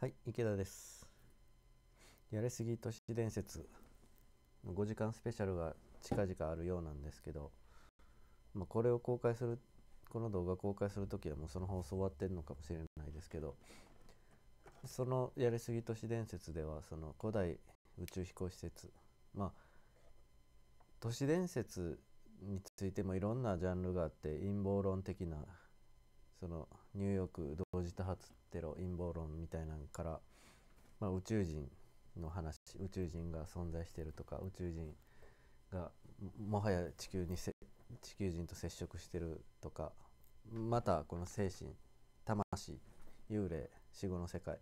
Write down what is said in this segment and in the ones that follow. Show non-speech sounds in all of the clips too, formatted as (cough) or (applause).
はい、池田です。やりすぎ都市伝説の5時間スペシャルが近々あるようなんですけど、まあ、これを公開する、この動画公開するときはもうその放送終わってるのかもしれないですけど、そのやりすぎ都市伝説では、その古代宇宙飛行施設、まあ、都市伝説についてもいろんなジャンルがあって、陰謀論的なそのニューヨーク同時多発テロ陰謀論みたいなのから、まあ、宇宙人の話宇宙人が存在してるとか宇宙人がもはや地球に地球人と接触してるとかまたこの精神魂幽霊死後の世界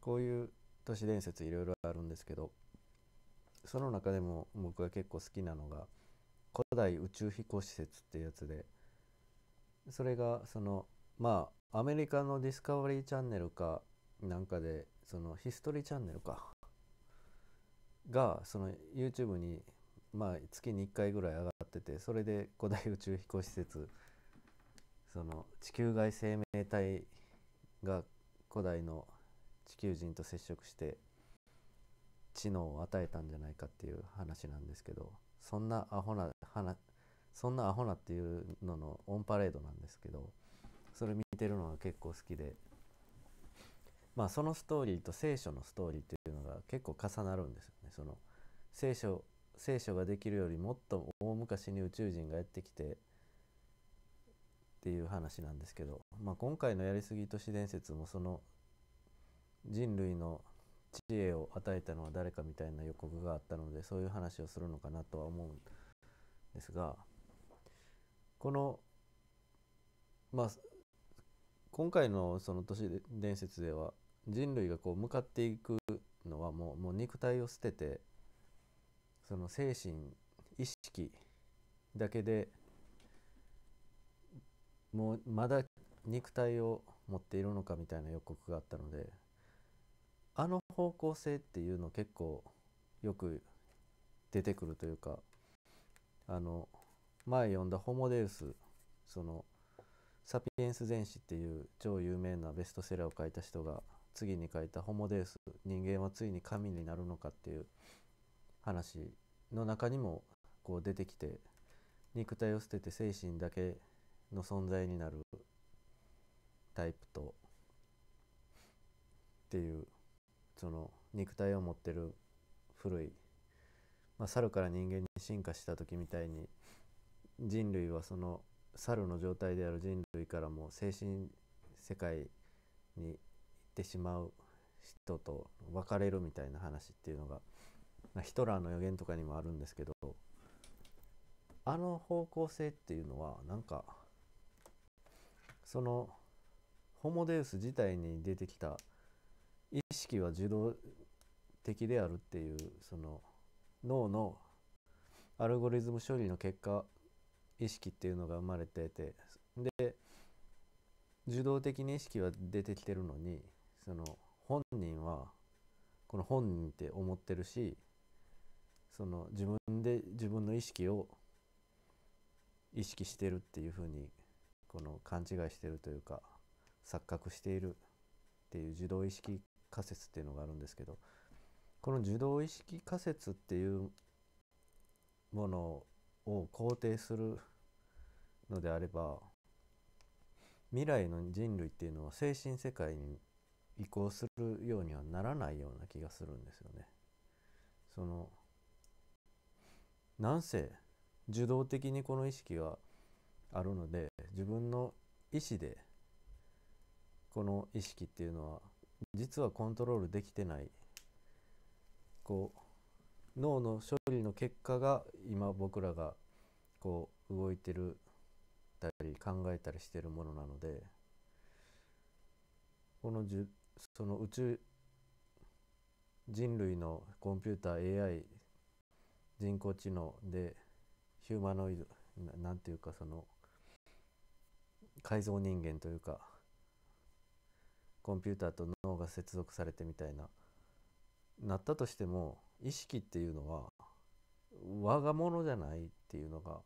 こういう都市伝説いろいろあるんですけどその中でも僕が結構好きなのが古代宇宙飛行施設っていうやつでそれがそのまあアメリカのディスカバリーチャンネルかなんかでそのヒストリーチャンネルか。がその YouTube にまあ月に1回ぐらい上がっててそれで古代宇宙飛行施設その地球外生命体が古代の地球人と接触して知能を与えたんじゃないかっていう話なんですけどそんなアホな話そんなアホなっていうののオンパレードなんですけどそれ見てるのが結構好きで。まあそのストーリーと聖書のストーリーっていうのが結構重なるんですよね。その聖書聖書ができるよりもっと大昔に宇宙人がやってきてっていう話なんですけど、まあ、今回のやりすぎ都市伝説もその人類の知恵を与えたのは誰かみたいな予告があったのでそういう話をするのかなとは思うんですがこのまあ今回のその都市伝説では人類がこう向かっていくのはもうもう肉体を捨ててその精神意識だけでもうまだ肉体を持っているのかみたいな予告があったのであの方向性っていうの結構よく出てくるというかあの前読んだ「ホモデウス」その「サピエンス全史」っていう超有名なベストセラーを書いた人が次に書いた「ホモデウス人間はついに神になるのか」っていう話の中にもこう出てきて肉体を捨てて精神だけの存在になるタイプとっていうその肉体を持ってる古い、まあ、猿から人間に進化した時みたいに人類はその猿の状態である人類からも精神世界に行ってしまう人と別れるみたいな話っていうのが、ヒトラーの予言とかにもあるんですけどあの方向性っていうのはなんかそのホモデウス自体に出てきた意識は受動的であるっていうその脳のアルゴリズム処理の結果意識っていうのが生まれててで受動的に意識は出てきてるのにその本人はこの本人って思ってるしその自分で自分の意識を意識してるっていうふうにこの勘違いしてるというか錯覚しているっていう受動意識仮説っていうのがあるんですけどこの受動意識仮説っていうものを肯定するのであれば未来の人類っていうのは精神世界に移行するようにはならないような気がするんですよね。そのなんせ受動的にこの意識があるので自分の意思でこの意識っていうのは実はコントロールできてないこう脳の処理の結果が今僕らがこう動いてるたり考えたりしているものなのでこのじゅその宇宙人類のコンピューター AI 人工知能でヒューマノイドななんていうかその改造人間というかコンピューターと脳が接続されてみたいななったとしても意識っていうのは我が物じゃないっていうのが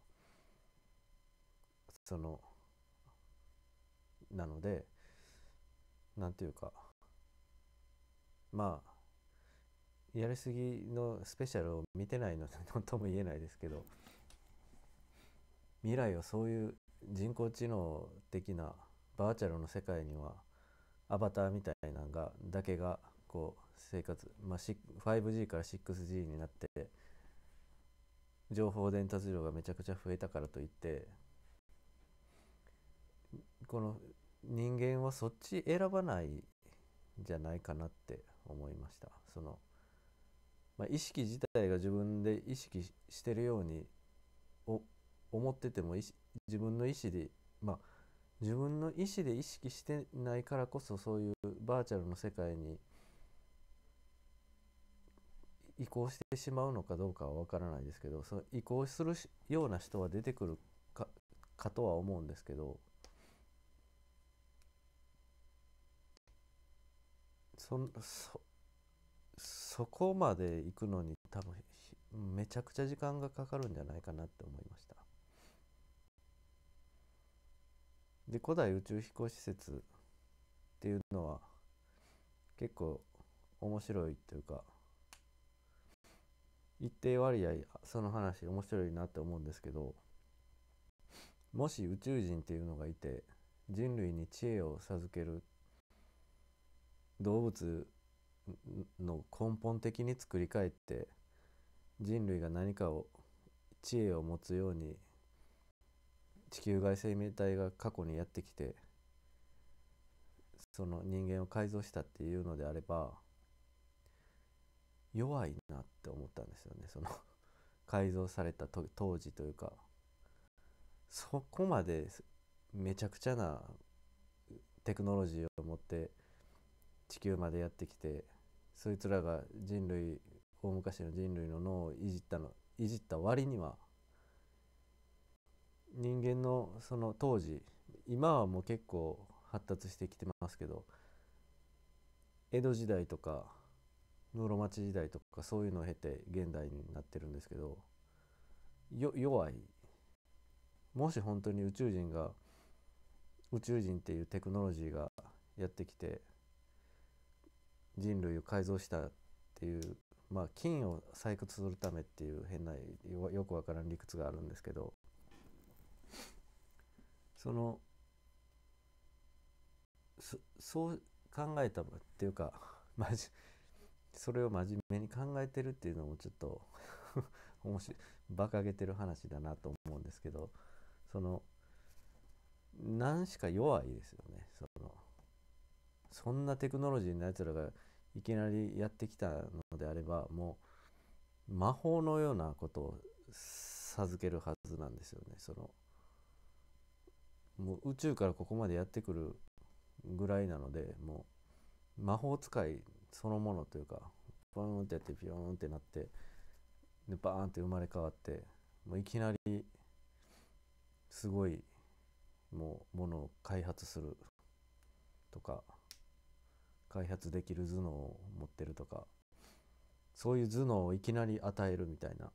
そのなのでなんていうかまあやりすぎのスペシャルを見てないの (laughs) とも言えないですけど未来はそういう人工知能的なバーチャルの世界にはアバターみたいなのがだけがこう生活、まあ、5G から 6G になって情報伝達量がめちゃくちゃ増えたからといってこの人間はそっち選ばないんじゃないかなって思いました。その、まあ、意識自体が自分で意識してるように思ってても自分の意思でまあ自分の意思で意識してないからこそそういうバーチャルの世界に移行してしまうのかどうかは分からないですけどその移行するような人は出てくるかかとは思うんですけどそそそこまで行くのに多分めちゃくちゃ時間がかかるんじゃないかなって思いました。で古代宇宙飛行施設っていうのは結構面白いっていうか一定割合その話面白いなって思うんですけどもし宇宙人っていうのがいて人類に知恵を授ける動物の根本的に作り変えて人類が何かを知恵を持つように地球外生命体が過去にやってきてその人間を改造したっていうのであれば弱いなって思ったんですよね。その改造された当時というか。そこまでめちゃくちゃなテクノロジーを持って地球までやってきてそいつらが人類大昔の人類の脳をいじったのいじった割には人間のその当時今はもう結構発達してきてますけど江戸時代とか室町時代とかそういうのを経て現代になってるんですけど弱い。もし本当に宇宙人が宇宙人っていうテクノロジーがやってきて人類を改造したっていうまあ金を採掘するためっていう変なよくわからん理屈があるんですけどそのそう考えたっていうかまじそれを真面目に考えてるっていうのもちょっと (laughs) 面白い馬鹿げてる話だなと思うんですけどその何しか弱いですよねその。そんなテクノロジーのやつらがいきなりやってきたのであればもう魔法のようなことを授けるはずなんですよね。そのもう宇宙からここまでやってくるぐらいなのでもう魔法使いそのものというかポーンってやってピヨーンってなってでバーンって生まれ変わってもういきなりすごいもうものを開発するとか開発できる頭脳を持ってるとかそういう頭脳をいきなり与えるみたいな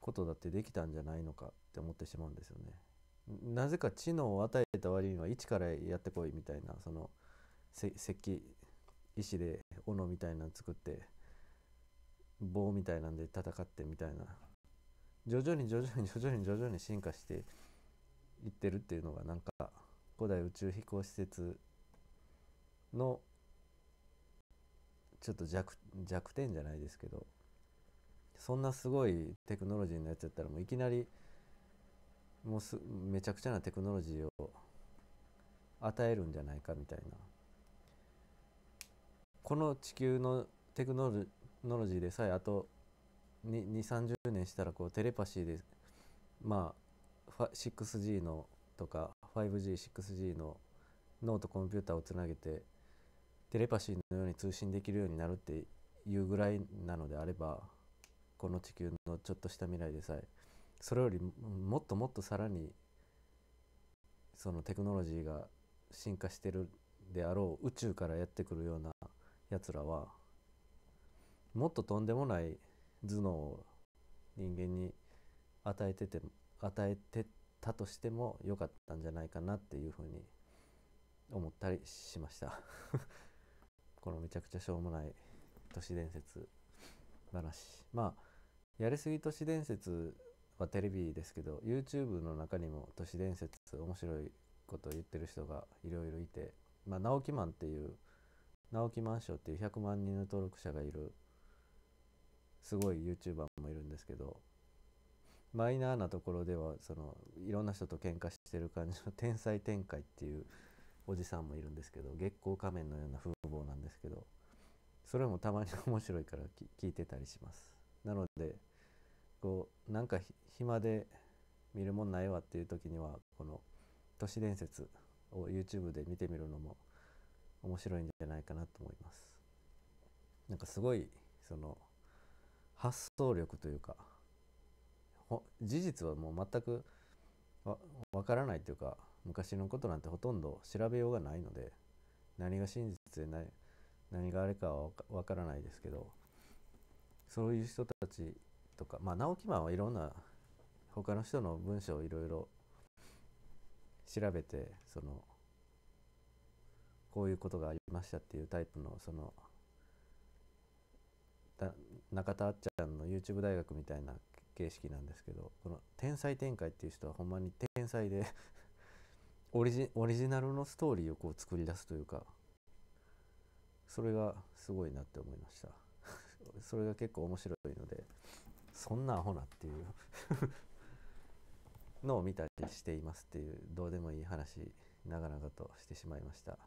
ことだってできたんじゃないのかって思ってしまうんですよね。なぜか知能を与えた割には一からやってこいみたいなその石器石で斧みたいなの作って棒みたいなんで戦ってみたいな徐々に徐々に (laughs) 徐々に徐々に進化していってるっていうのがなんか古代宇宙飛行施設のちょっと弱弱点じゃないですけどそんなすごいテクノロジーのやつやったらもういきなりもうすめちゃくちゃなテクノロジーを与えるんじゃないかみたいな。この地球のテクノロジーでさえあと2 3 0年したらこうテレパシーでまあ 6G のとか 5G6G の脳とコンピューターをつなげてテレパシーのように通信できるようになるっていうぐらいなのであればこの地球のちょっとした未来でさえそれよりもっともっとさらにそのテクノロジーが進化してるであろう宇宙からやってくるようなやつらはもっととんでもない頭脳を人間に与えてて与えてたとしてもよかったんじゃないかなっていうふうに思ったりしました。このめちゃくちゃしょうもない都市伝説話。まあやりすぎ都市伝説はテレビですけど YouTube の中にも都市伝説面白いことを言ってる人がいろいろいてまあ直木マンっていう直木マンショーっていう100万人の登録者がいるすごい YouTuber もいるんですけどマイナーなところではそのいろんな人と喧嘩してる感じの天才天海っていうおじさんもいるんですけど月光仮面のような風貌なんですけどそれもたまに面白いから聞いてたりします。なのでこうなんか暇で見るもんないわっていう時にはこの都市伝説を YouTube で見てみるのも面白いんじゃないかなと思います。なんかすごいその発想力というか事実はもう全くわからないというか昔のことなんてほとんど調べようがないので何が真実で何何があれかはわからないですけどそういう人たちとかまあ直木マンはいろんな他の人の文章をいろいろ調べてそのこういうことがありましたっていうタイプのその中田あっちゃんの YouTube 大学みたいな形式なんですけどこの天才展開っていう人はほんまに天才でオリジオリジナルのストーリーをこう作り出すというかそれがすごいなって思いました。(laughs) それが結構面白いのでそんなアホなっていう (laughs) のを見たりしていますっていうどうでもいい話長々としてしまいました。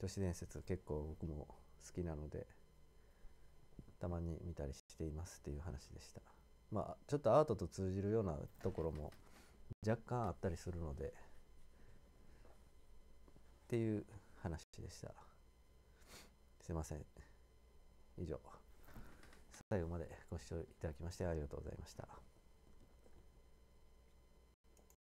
都市伝説結構僕も好きなのでたまに見たりしていますっていう話でした。まあちょっとアートと通じるようなところも若干あったりするのでっていう話でした。すいません。以上。最後までご視聴いただきましてありがとうございました。